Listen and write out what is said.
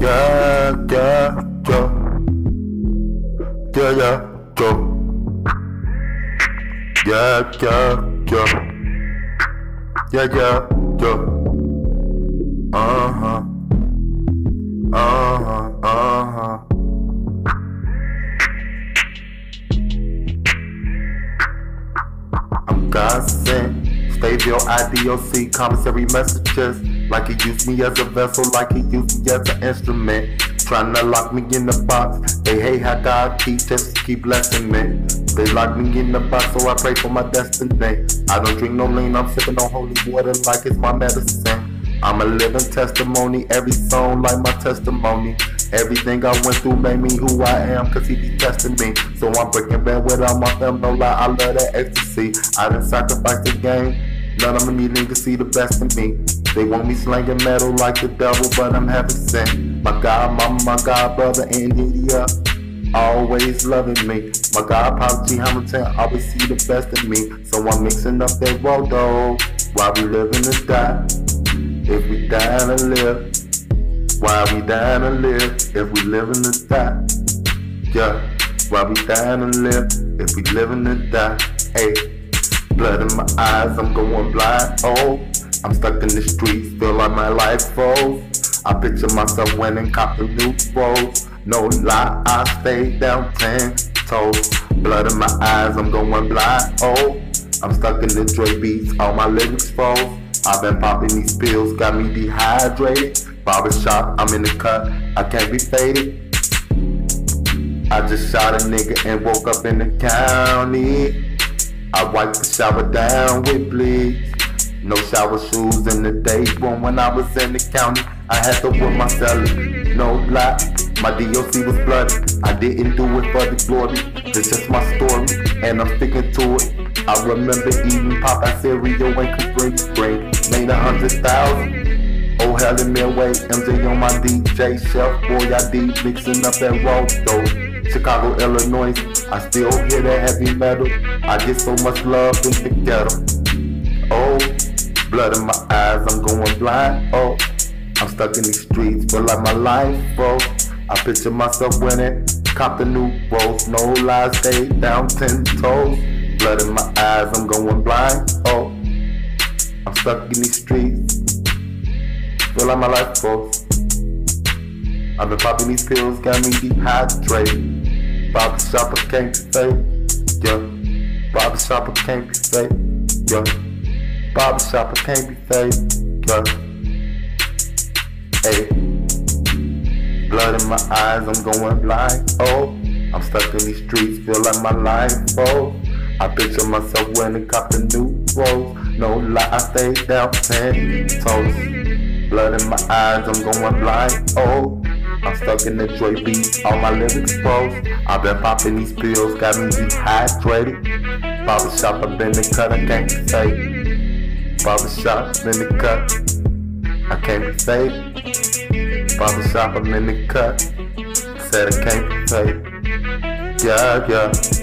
Yeah, yeah, yeah. Yeah, yeah, yeah. Yeah, yeah, yeah. Yeah, yeah, yeah. Uh-huh. Uh-huh, uh-huh. I'm God sent. Stavio IDOC commissary messages. Like he used me as a vessel, like he used me as an instrument. Trying to lock me in the box. They hate how God teaches, keep blessing me. They lock me in the box, so I pray for my destiny. I don't drink no lean, I'm sipping on holy water like it's my medicine. I'm a living testimony, every song like my testimony. Everything I went through made me who I am, cause he be testing me. So I'm breaking bad without my fam, no lie, I love that ecstasy. I done sacrificed the game, none of them niggas see the best in me. They want me slanging metal like the devil, but I'm having sin. My God, mama, my God, brother, and India, always loving me. My God, Pop G Hamilton, always see the best in me. So I'm mixing up that rodo while we living to die. If we dying to live, why we dying to live? If we living to die, yeah. Why we dying to live? If we living to die, hey. Blood in my eyes, I'm going blind. Oh, I'm stuck in the streets, feel like my life froze. I picture myself winning, cop the new rolls. No lie, I stay down ten toes. Blood in my eyes, I'm going blind. Oh, I'm stuck in the Dre beats, all my lyrics froze. I've been popping these pills, got me dehydrated. Barbershop, I'm in the cut, I can't be faded. I just shot a nigga and woke up in the county. I wiped the shower down with bleach. No shower shoes in the day room when I was in the county. I had to whip my cellar, no black. My DOC was bloody. I didn't do it for the glory. It's just my story, and I'm sticking to it. I remember eating Popeye cereal and Capri Spring. Made a hundred thousand. Oh, Helen Midway, MJ on my DJ shelf. Boy, I deep mixing up that raw dough. Chicago, Illinois, I still hear that heavy metal. I get so much love in the ghetto. Oh, blood in my eyes, I'm going blind. Oh, I'm stuck in these streets, but like my life, bro. I picture myself winning, cop the new rolls, no lies, stay down ten toes. Blood in my eyes, I'm going blind. Oh, I'm stuck in these streets, feel like my life, bro. I've been popping these pills, got me dehydrated. Bobby Shopper can't be fake, yeah. Bobby Shopper can't be fake, yeah. Bobby Shopper can't be fake, yeah. Hey, blood in my eyes, I'm going blind. Oh, I'm stuck in these streets, feel like my life. Oh, I picture myself winning, cop the new rolls. No lie, I stay down ten toes. Blood in my eyes, I'm going blind. Oh. I'm stuck in the Dre beat, all my lyrics froze. I've been popping these pills, got me dehydrated. Barbershop, I've been the cut, I can't be Barbershop, been the cut, I can't be fake. Barbershop, I'm in the cut, said I can't be fake. Yeah, yeah.